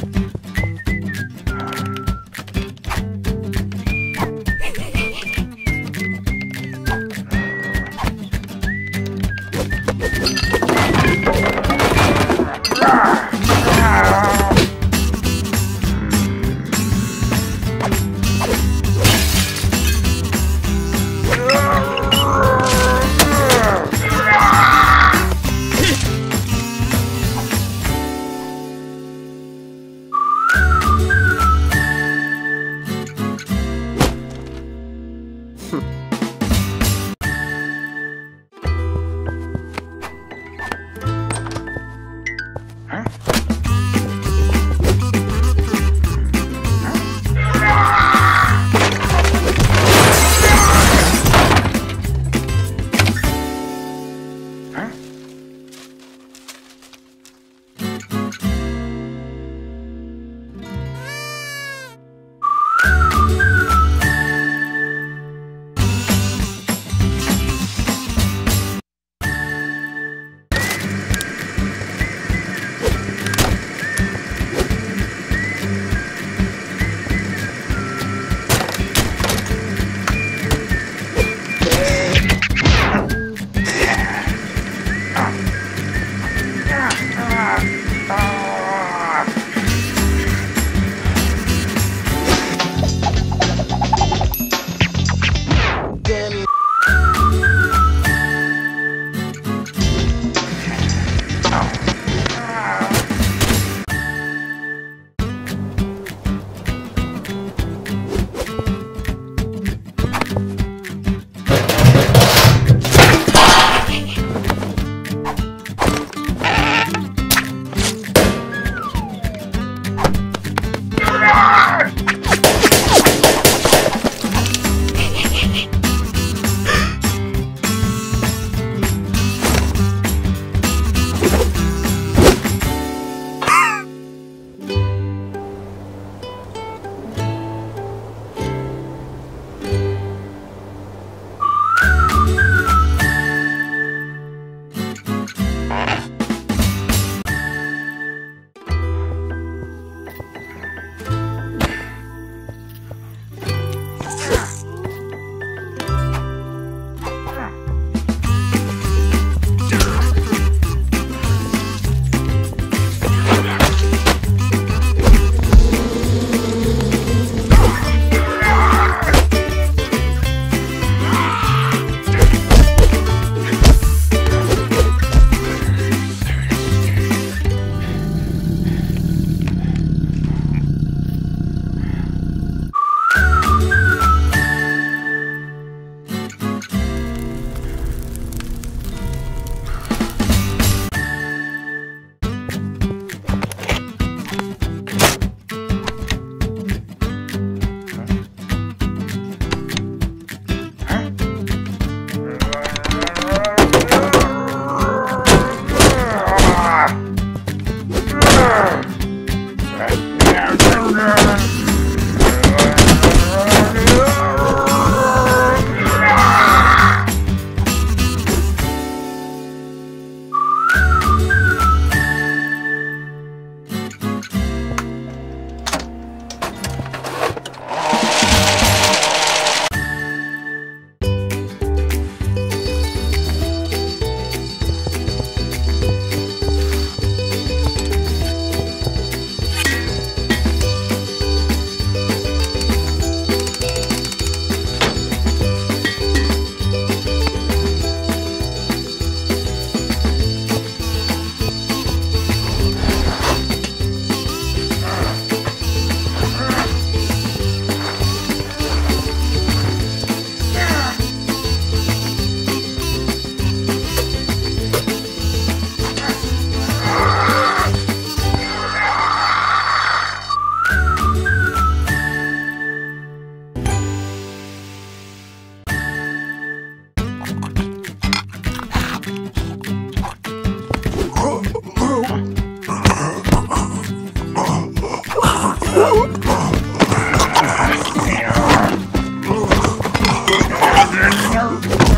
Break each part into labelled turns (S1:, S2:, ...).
S1: próximo.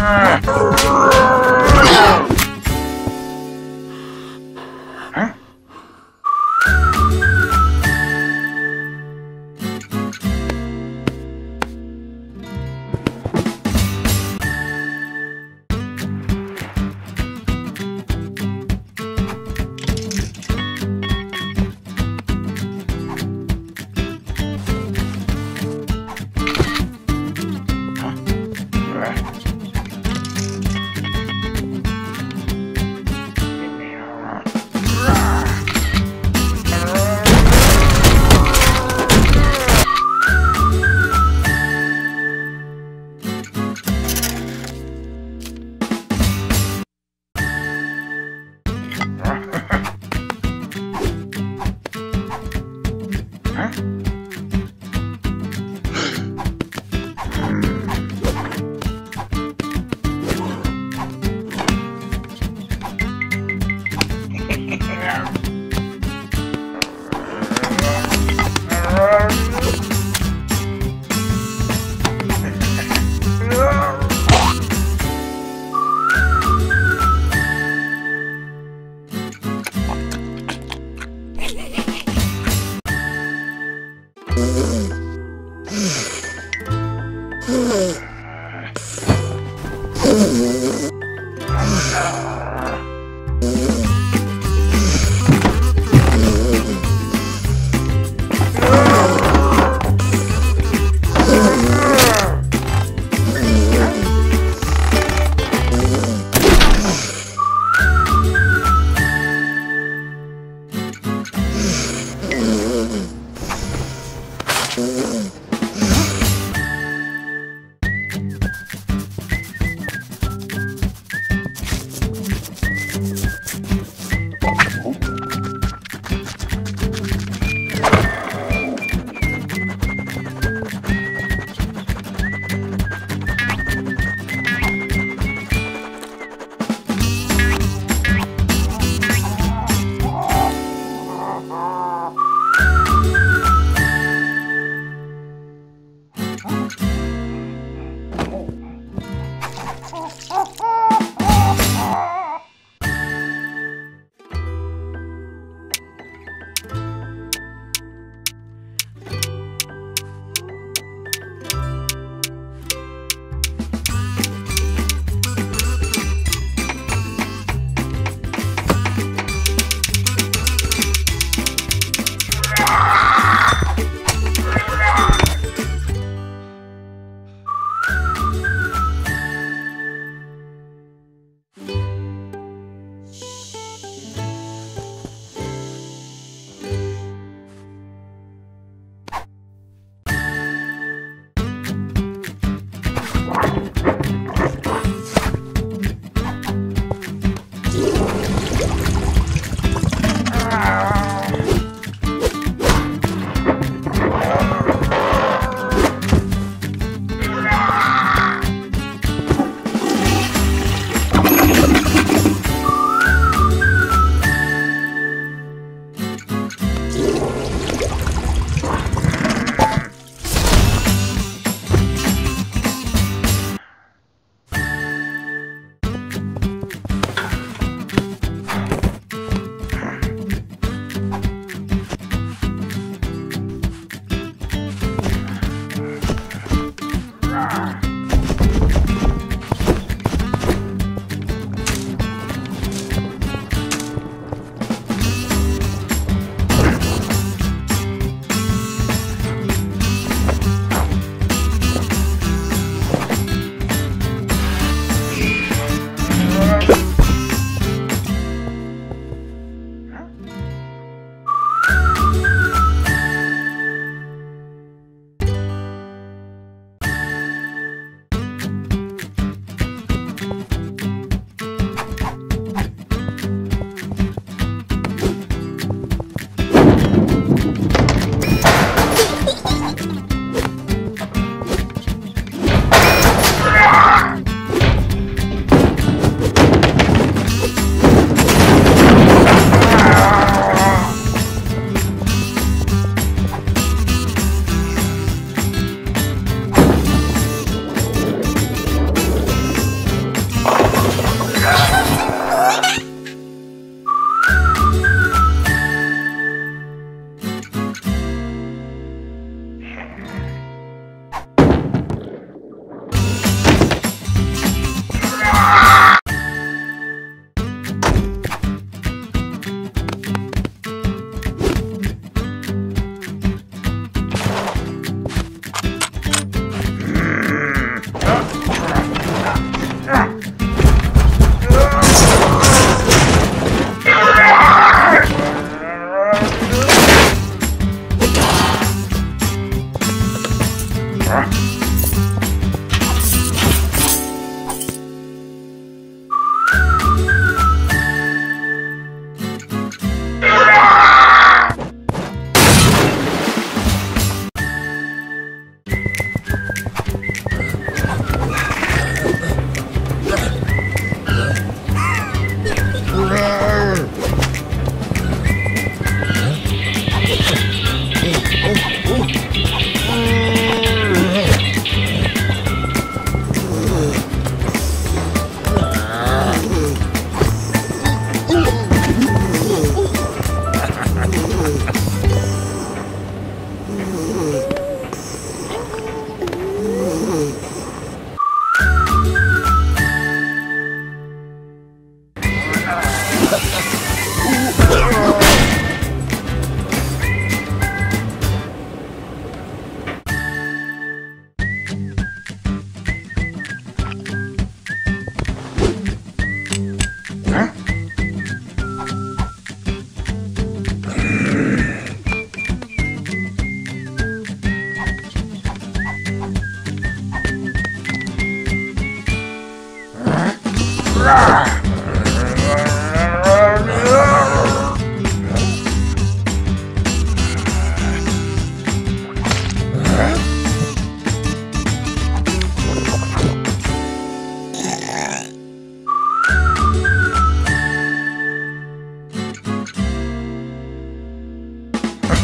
S1: Yeah.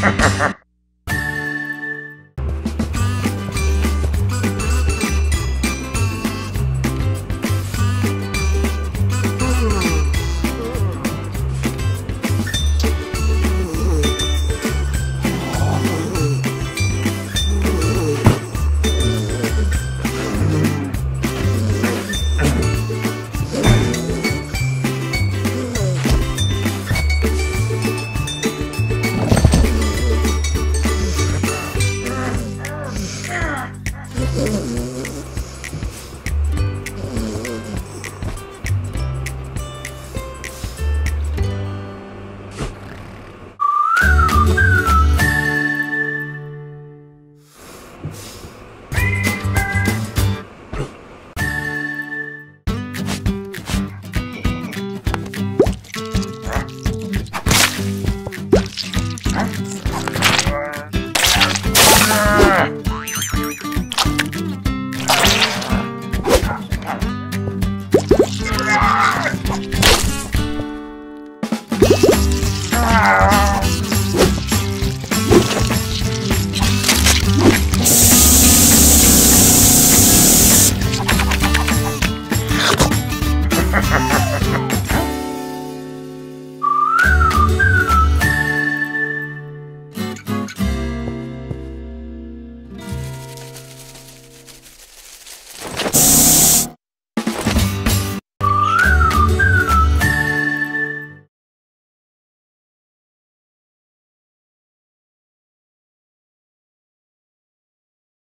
S1: ha ha ha Mm-hmm.